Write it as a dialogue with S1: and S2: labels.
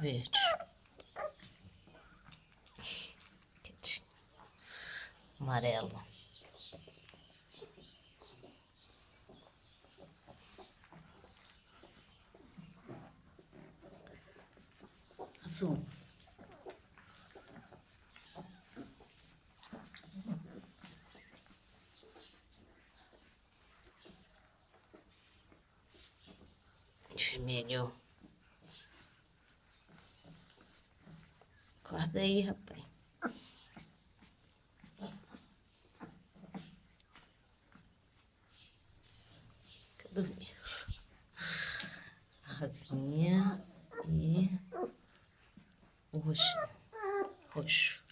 S1: verde. Amarelo. Azul. Vermelho. Acorda aí, rapaz. Quer dormir? Rosinha e o roxo. Roxo.